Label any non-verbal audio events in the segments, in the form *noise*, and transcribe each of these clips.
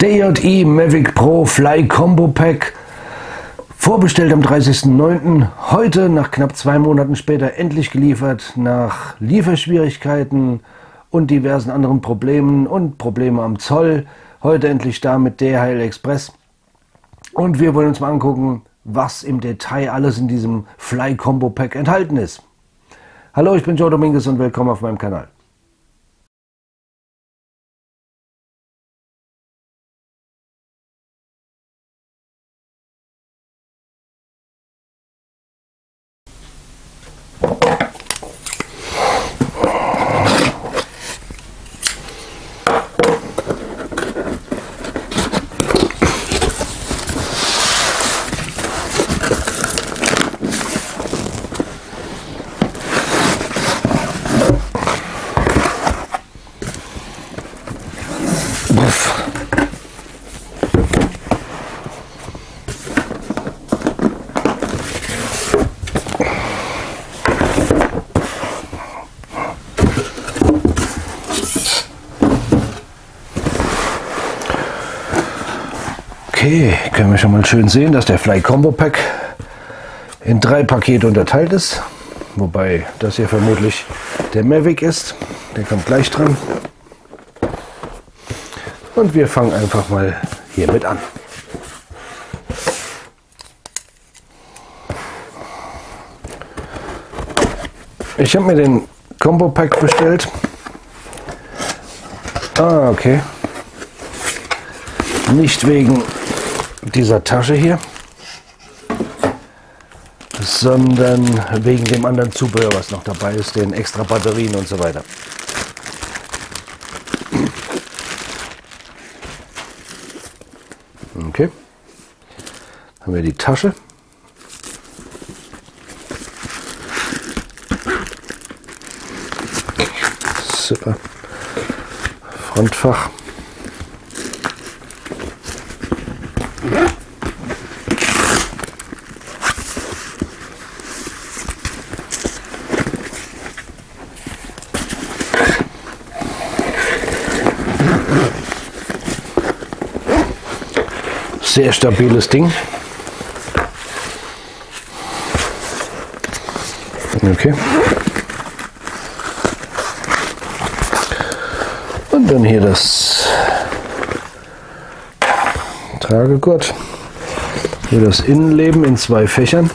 DJI Mavic Pro Fly Combo Pack. Vorbestellt am 30.09. Heute, nach knapp zwei Monaten später, endlich geliefert. Nach Lieferschwierigkeiten und diversen anderen Problemen und Probleme am Zoll. Heute endlich da mit DHL Express. Und wir wollen uns mal angucken, was im Detail alles in diesem Fly Combo Pack enthalten ist. Hallo, ich bin Joe Dominguez und willkommen auf meinem Kanal. Okay, können wir schon mal schön sehen, dass der Fly Combo Pack in drei Pakete unterteilt ist. Wobei das hier vermutlich der Mavic ist. Der kommt gleich dran. Und wir fangen einfach mal hiermit an. Ich habe mir den Combo Pack bestellt. Ah, okay. Nicht wegen dieser Tasche hier, sondern wegen dem anderen Zubehör, was noch dabei ist, den extra Batterien und so weiter. Okay, haben wir die Tasche. Super. Frontfach. Sehr stabiles Ding. Okay. Und dann hier das Tragegurt. Hier das Innenleben in zwei Fächern.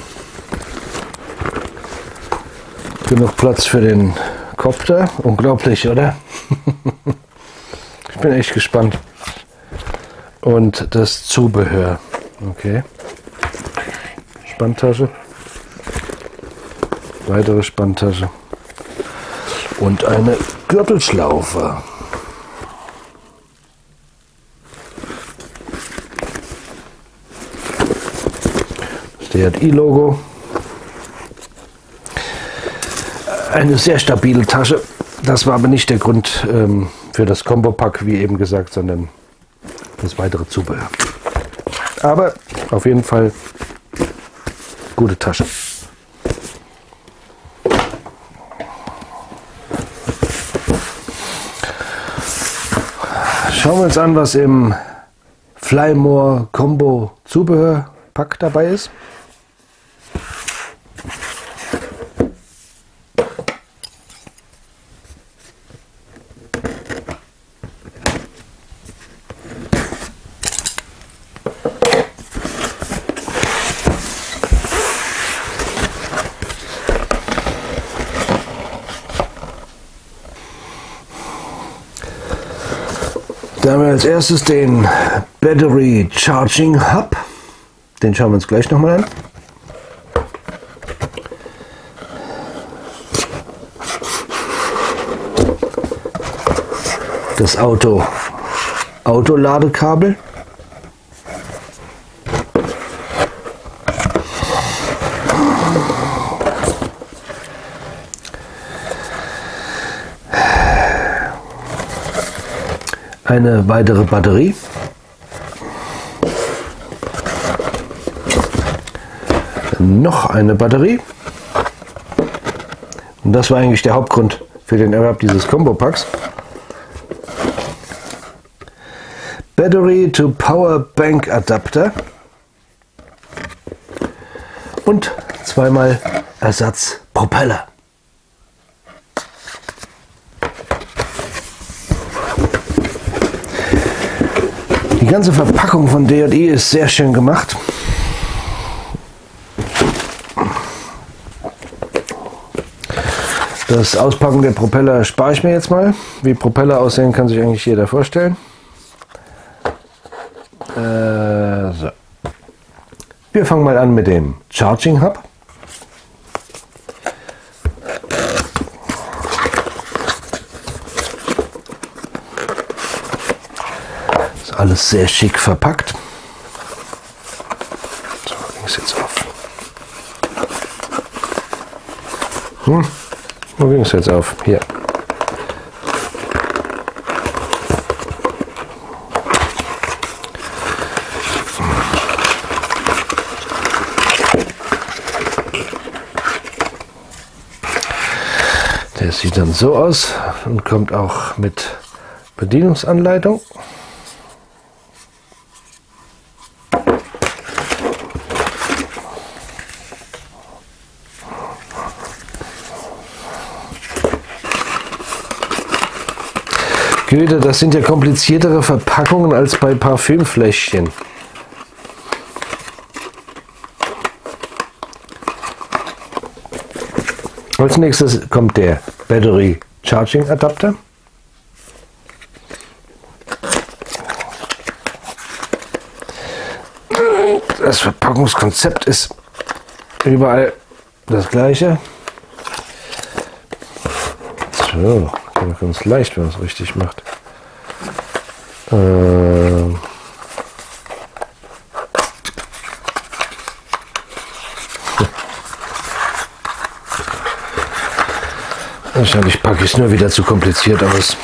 Genug Platz für den Kopter. Unglaublich, oder? *laughs* ich bin echt gespannt und das Zubehör. Okay. Spanntasche. Weitere Spanntasche. Und eine Gürtelschlaufe. DHI-Logo. Eine sehr stabile Tasche. Das war aber nicht der Grund ähm, für das Combo-Pack, wie eben gesagt, sondern das weitere Zubehör. Aber auf jeden Fall gute Tasche. Schauen wir uns an, was im Flymore Combo Zubehör Pack dabei ist. Als erstes den Battery Charging Hub. Den schauen wir uns gleich nochmal an. Das Auto Autoladekabel. Eine weitere Batterie. Noch eine Batterie. Und das war eigentlich der Hauptgrund für den Erwerb dieses Combo-Packs. Battery to Power Bank Adapter und zweimal Ersatz ganze Verpackung von D&E ist sehr schön gemacht. Das Auspacken der Propeller spare ich mir jetzt mal. Wie Propeller aussehen, kann sich eigentlich jeder vorstellen. Äh, so. Wir fangen mal an mit dem Charging Hub. Alles sehr schick verpackt. So, ging es jetzt auf. Hm. Wo ging es jetzt auf? Hier. Der sieht dann so aus und kommt auch mit Bedienungsanleitung. Güte, das sind ja kompliziertere Verpackungen als bei Parfümfläschchen. Als nächstes kommt der Battery Charging Adapter. Das Verpackungskonzept ist überall das gleiche. So, ganz leicht, wenn man es richtig macht. Ähm Wahrscheinlich *laughs* packe ich es nur wieder zu kompliziert aus.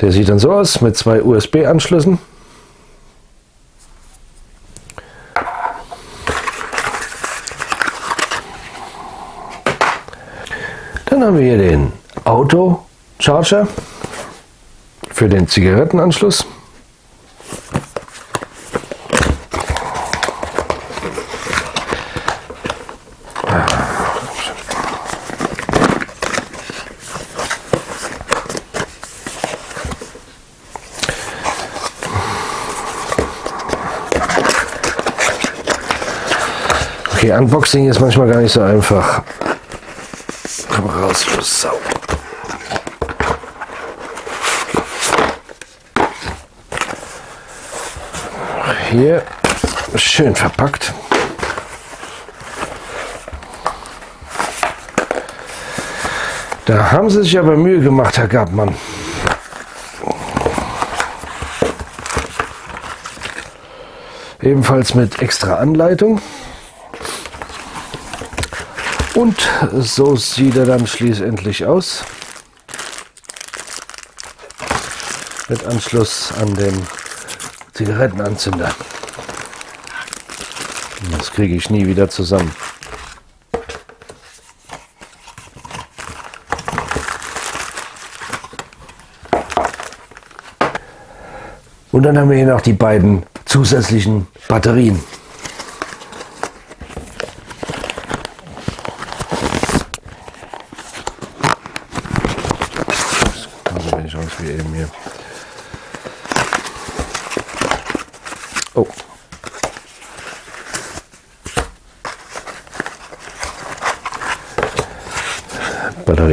Der sieht dann so aus mit zwei USB-Anschlüssen. Dann haben wir hier den Auto-Charger für den Zigarettenanschluss. Okay, Unboxing ist manchmal gar nicht so einfach. Komm raus, du Sau. Hier schön verpackt. Da haben sie sich aber Mühe gemacht, Herr Gartmann. Ebenfalls mit extra Anleitung. Und so sieht er dann schließlich aus. Mit Anschluss an den Zigarettenanzünder. Das kriege ich nie wieder zusammen. Und dann haben wir hier noch die beiden zusätzlichen Batterien.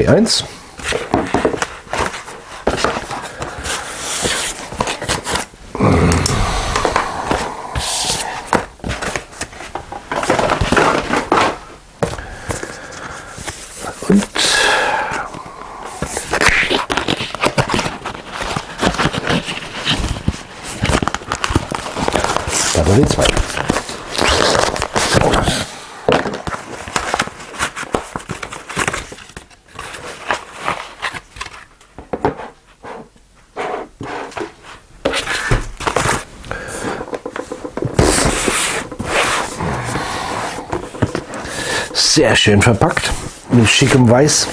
3, 1. Sehr schön verpackt. Mit schickem Weiß.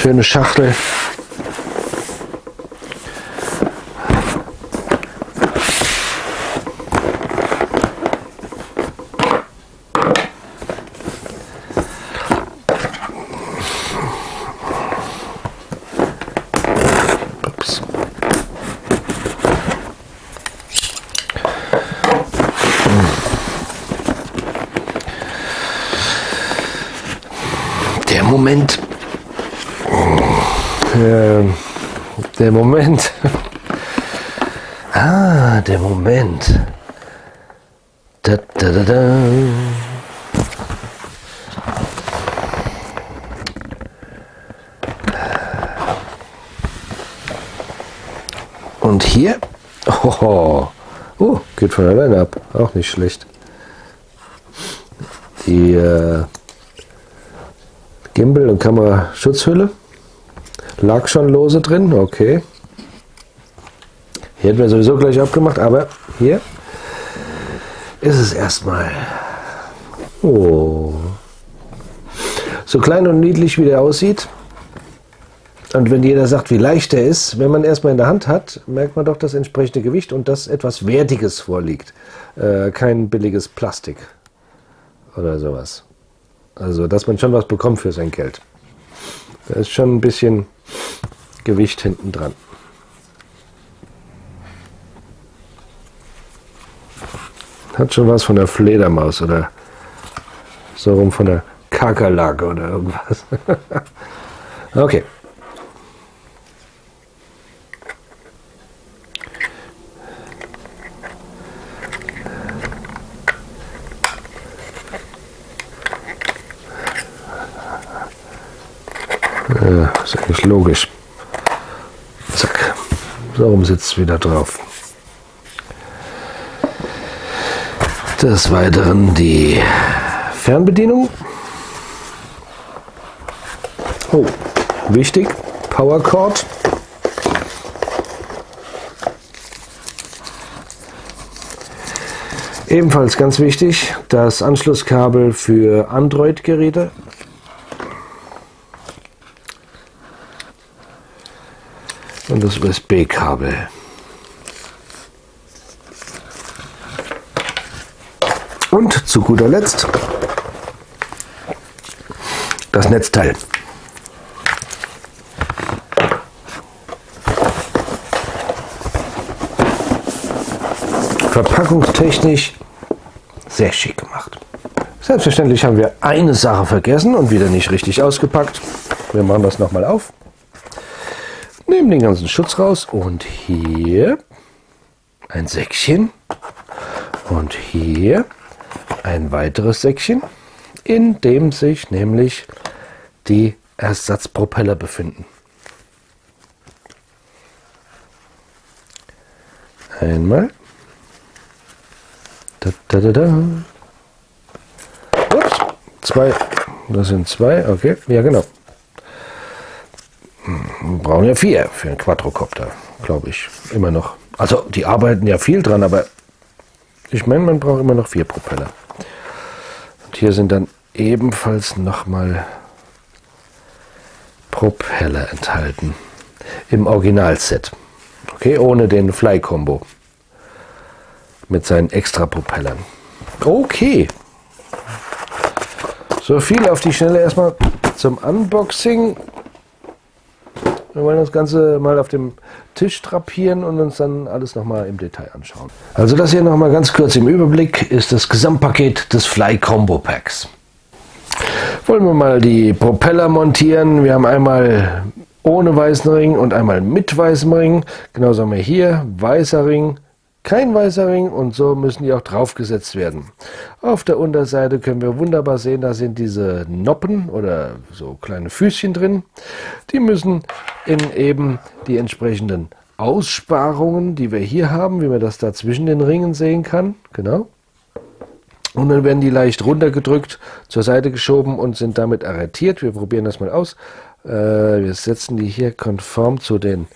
Schöne Schachtel. Moment. Äh, der Moment. ah, der Moment. Da, da, da, da. Und hier, oh, oh, geht von alleine ab, auch nicht schlecht. Die äh, Gimbal- und Kameraschutzhülle lag schon lose drin, okay. Hier hätten wir sowieso gleich abgemacht, aber hier ist es erstmal. Oh. So klein und niedlich wie der aussieht. Und wenn jeder sagt, wie leicht er ist, wenn man erstmal in der Hand hat, merkt man doch das entsprechende Gewicht und dass etwas Wertiges vorliegt. Äh, kein billiges Plastik oder sowas. Also, dass man schon was bekommt für sein Geld. Da ist schon ein bisschen Gewicht hinten dran. Hat schon was von der Fledermaus oder so rum von der Kakerlake oder irgendwas. *laughs* okay. Ja, ist eigentlich logisch. Zack. So rum sitzt es wieder drauf. Des Weiteren die Fernbedienung. Oh, wichtig, Power Cord. Ebenfalls ganz wichtig, das Anschlusskabel für Android-Geräte. Das USB-Kabel. Und zu guter Letzt das Netzteil. Verpackungstechnisch sehr schick gemacht. Selbstverständlich haben wir eine Sache vergessen und wieder nicht richtig ausgepackt. Wir machen das nochmal auf. Nehmen den ganzen Schutz raus und hier ein Säckchen und hier ein weiteres Säckchen, in dem sich nämlich die Ersatzpropeller befinden. Einmal. Da, da, da, da. Ups, zwei. Das sind zwei, okay. Ja, genau. Wir hm, brauchen ja vier für einen Quadrocopter, glaube ich. Immer noch. Also, die arbeiten ja viel dran, aber ich meine, man braucht immer noch vier Propeller. Und hier sind dann ebenfalls nochmal Propeller enthalten. Im Originalset. Okay, ohne den Fly-Combo. Mit seinen extra Propellern. Okay. So viel auf die Schnelle erstmal zum Unboxing. Wir wollen das Ganze mal auf dem Tisch drapieren und uns dann alles nochmal im Detail anschauen. Also das hier nochmal ganz kurz im Überblick ist das Gesamtpaket des Fly Combo Packs. Wollen wir mal die Propeller montieren. Wir haben einmal ohne weißen Ring und einmal mit weißem Ring. Genauso haben wir hier weißer Ring, kein weißer Ring und so müssen die auch draufgesetzt werden. Auf der Unterseite können wir wunderbar sehen, da sind diese Noppen oder so kleine Füßchen drin. Die müssen in eben die entsprechenden Aussparungen, die wir hier haben, wie man das da zwischen den Ringen sehen kann, genau. Und dann werden die leicht runtergedrückt, zur Seite geschoben und sind damit arretiert. Wir probieren das mal aus. Äh, wir setzen die hier konform zu den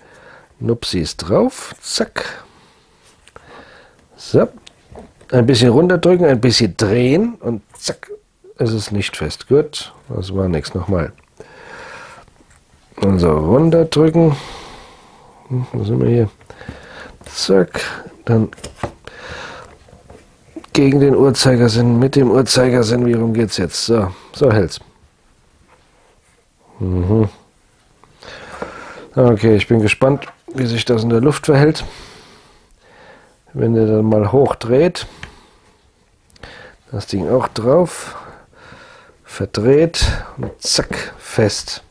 Nupsis drauf. Zack. So. Ein bisschen runterdrücken, ein bisschen drehen und zack, ist es nicht fest. Gut, das war nichts. Nochmal. Also runterdrücken. Hm, wo sind wir hier? Zack. Dann gegen den Uhrzeigersinn, mit dem Uhrzeigersinn. Wie rum geht's jetzt? So, so hält's. Mhm. Okay, ich bin gespannt, wie sich das in der Luft verhält. Wenn ihr dann mal hochdreht, das Ding auch drauf, verdreht und zack, fest.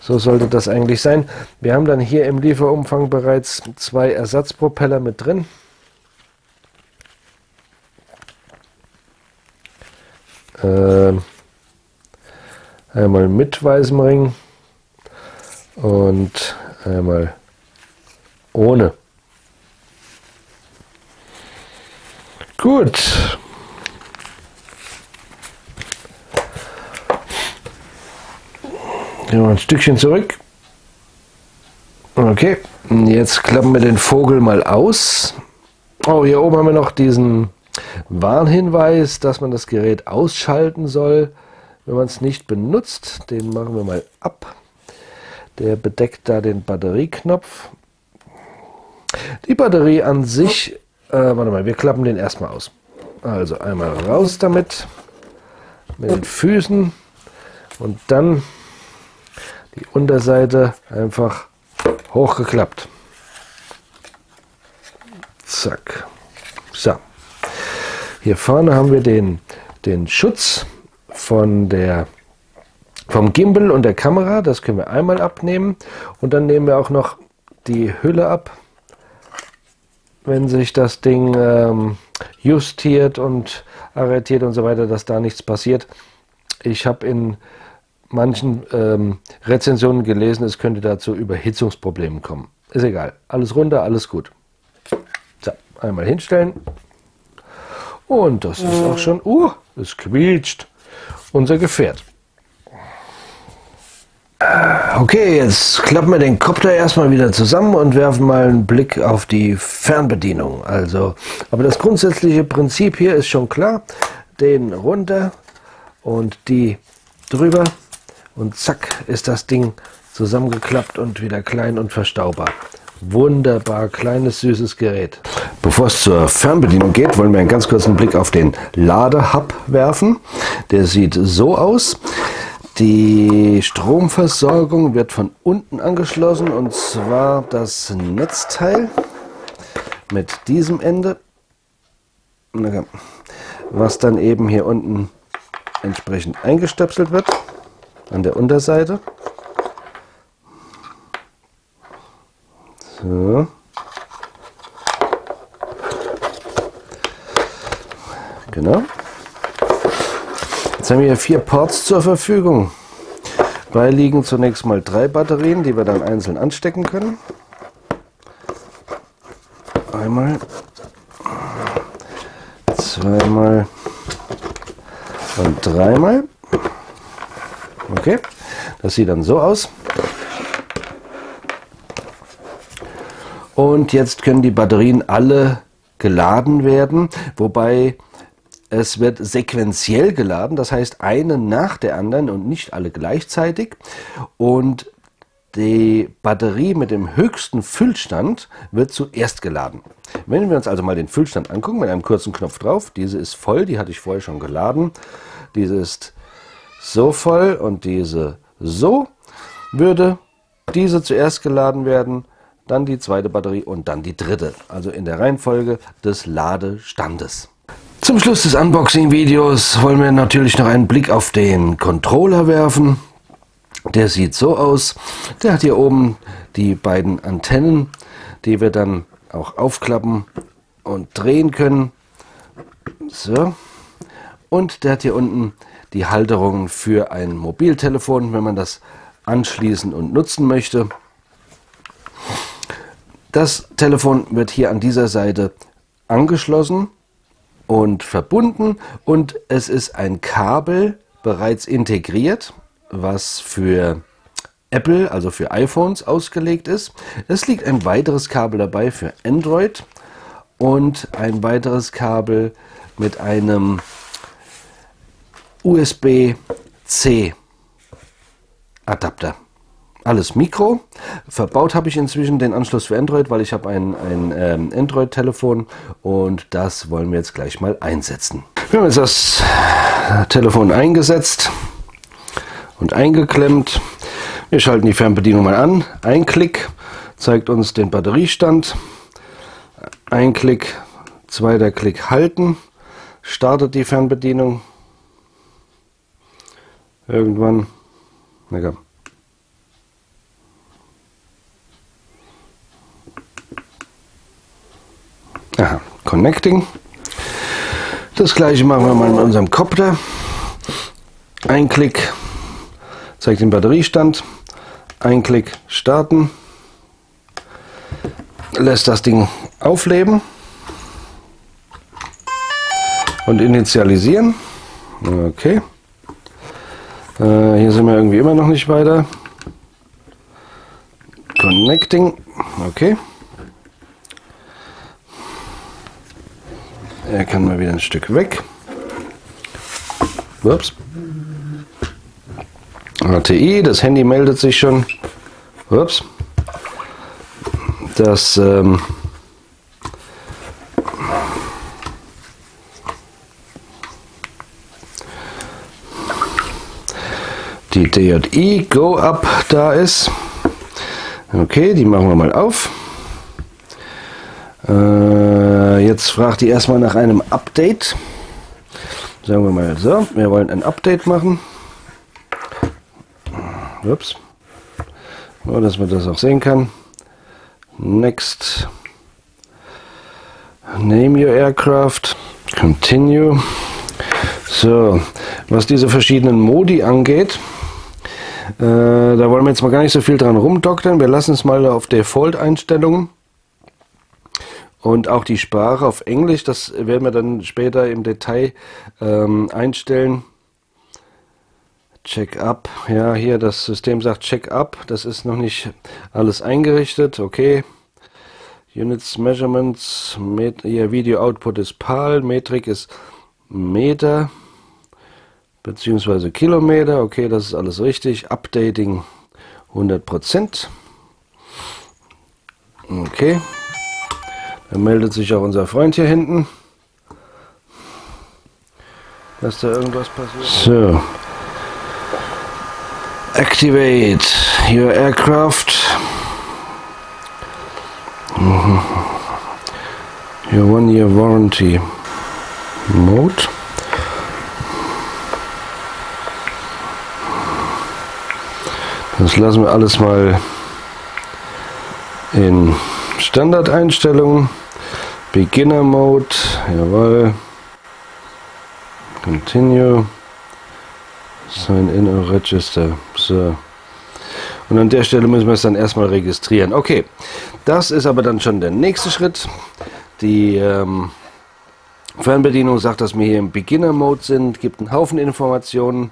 So sollte das eigentlich sein. Wir haben dann hier im Lieferumfang bereits zwei Ersatzpropeller mit drin. Äh, einmal mit weißem Ring und einmal ohne. Gut. Gehen wir ein Stückchen zurück. Okay, jetzt klappen wir den Vogel mal aus. Oh, hier oben haben wir noch diesen Warnhinweis, dass man das Gerät ausschalten soll, wenn man es nicht benutzt. Den machen wir mal ab. Der bedeckt da den Batterieknopf. Die Batterie an sich, äh, warte mal, wir klappen den erstmal aus. Also einmal raus damit, mit den Füßen und dann die Unterseite einfach hochgeklappt. Zack. So. Hier vorne haben wir den, den Schutz von der, vom Gimbal und der Kamera. Das können wir einmal abnehmen. Und dann nehmen wir auch noch die Hülle ab, wenn sich das Ding ähm, justiert und arretiert und so weiter, dass da nichts passiert. Ich habe in manchen ähm, Rezensionen gelesen, es könnte dazu Überhitzungsproblemen kommen. Ist egal. Alles runter, alles gut. So, einmal hinstellen. Und das ist auch schon, uh, es quietscht. Unser Gefährt. Okay, jetzt klappen wir den Kopter erstmal wieder zusammen und werfen mal einen Blick auf die Fernbedienung. Also, aber das grundsätzliche Prinzip hier ist schon klar. Den runter und die drüber und zack ist das Ding zusammengeklappt und wieder klein und verstaubar. Wunderbar, kleines, süßes Gerät. Bevor es zur Fernbedienung geht, wollen wir einen ganz kurzen Blick auf den Ladehub werfen. Der sieht so aus. Die Stromversorgung wird von unten angeschlossen und zwar das Netzteil mit diesem Ende, was dann eben hier unten entsprechend eingestöpselt wird an der Unterseite. So. Genau. Jetzt haben wir vier Ports zur Verfügung. Bei liegen zunächst mal drei Batterien, die wir dann einzeln anstecken können. Einmal, zweimal und dreimal. Okay, das sieht dann so aus. Und jetzt können die Batterien alle geladen werden, wobei es wird sequenziell geladen, das heißt eine nach der anderen und nicht alle gleichzeitig. Und die Batterie mit dem höchsten Füllstand wird zuerst geladen. Wenn wir uns also mal den Füllstand angucken, mit einem kurzen Knopf drauf, diese ist voll, die hatte ich vorher schon geladen. Diese ist so voll und diese so, würde diese zuerst geladen werden, dann die zweite Batterie und dann die dritte. Also in der Reihenfolge des Ladestandes. Zum Schluss des Unboxing-Videos wollen wir natürlich noch einen Blick auf den Controller werfen. Der sieht so aus. Der hat hier oben die beiden Antennen, die wir dann auch aufklappen und drehen können. So. Und der hat hier unten die Halterung für ein Mobiltelefon, wenn man das anschließen und nutzen möchte. Das Telefon wird hier an dieser Seite angeschlossen und verbunden und es ist ein Kabel bereits integriert, was für Apple, also für iPhones ausgelegt ist. Es liegt ein weiteres Kabel dabei für Android und ein weiteres Kabel mit einem USB-C Adapter. Alles Mikro. Verbaut habe ich inzwischen den Anschluss für Android, weil ich habe ein, ein ähm, Android-Telefon und das wollen wir jetzt gleich mal einsetzen. Wir haben jetzt das Telefon eingesetzt und eingeklemmt. Wir schalten die Fernbedienung mal an. Ein Klick zeigt uns den Batteriestand. Ein Klick, zweiter Klick halten, startet die Fernbedienung. Irgendwann. Na komm. Aha, Connecting. Das gleiche machen wir mal mit unserem Copter. Ein Klick zeigt den Batteriestand. Ein Klick starten. Lässt das Ding aufleben und initialisieren. Okay. Äh, hier sind wir irgendwie immer noch nicht weiter. Connecting. Okay. Er kann mal wieder ein Stück weg. Ups. HTI, das Handy meldet sich schon. Ups. Das ähm, die DJI Go Up da ist. Okay, die machen wir mal auf. Äh, jetzt fragt die erstmal nach einem Update. Sagen wir mal so, wir wollen ein Update machen. Ups. So, dass man das auch sehen kann. Next. Name your aircraft. Continue. So, was diese verschiedenen Modi angeht, äh, da wollen wir jetzt mal gar nicht so viel dran rumdoktern. Wir lassen es mal auf Default-Einstellungen. Und auch die Sprache auf Englisch, das werden wir dann später im Detail ähm, einstellen. Check up, ja, hier das System sagt Check up, das ist noch nicht alles eingerichtet, okay. Units, Measurements, Met hier Video Output ist PAL, Metrik ist Meter beziehungsweise Kilometer. Okay, das ist alles richtig. Updating 100%. Okay. Dann meldet sich auch unser Freund hier hinten. Dass da irgendwas passiert. So. Activate your aircraft. Your one year warranty mode. Das lassen wir alles mal in Standardeinstellungen. Beginner Mode, jawohl. Continue. Sign in or register. So. Und an der Stelle müssen wir es dann erstmal registrieren. Okay, das ist aber dann schon der nächste Schritt. Die ähm, Fernbedienung sagt, dass wir hier im Beginner Mode sind, gibt einen Haufen Informationen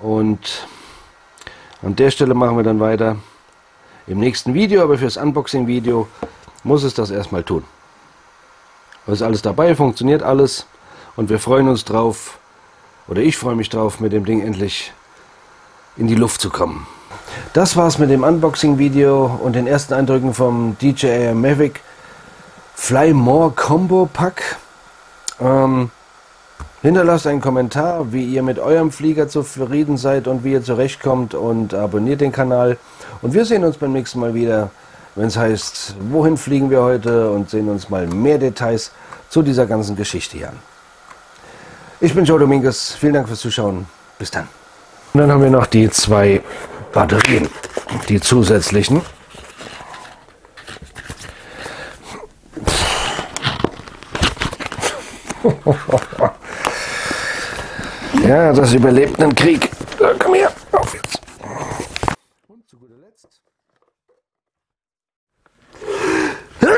und an der Stelle machen wir dann weiter im nächsten Video, aber fürs Unboxing-Video muss es das erstmal tun. Es ist alles dabei, funktioniert alles und wir freuen uns drauf, oder ich freue mich drauf, mit dem Ding endlich in die Luft zu kommen. Das war's mit dem Unboxing-Video und den ersten Eindrücken vom DJI Mavic Fly More Combo Pack. Ähm, Hinterlasst einen Kommentar, wie ihr mit eurem Flieger zufrieden seid und wie ihr zurechtkommt und abonniert den Kanal. Und wir sehen uns beim nächsten Mal wieder, wenn es heißt, wohin fliegen wir heute und sehen uns mal mehr Details zu dieser ganzen Geschichte hier an. Ich bin Joe Dominguez, vielen Dank fürs Zuschauen, bis dann. Und dann haben wir noch die zwei Batterien, die zusätzlichen. *laughs* Ja, das überlebt einen Krieg. Komm her.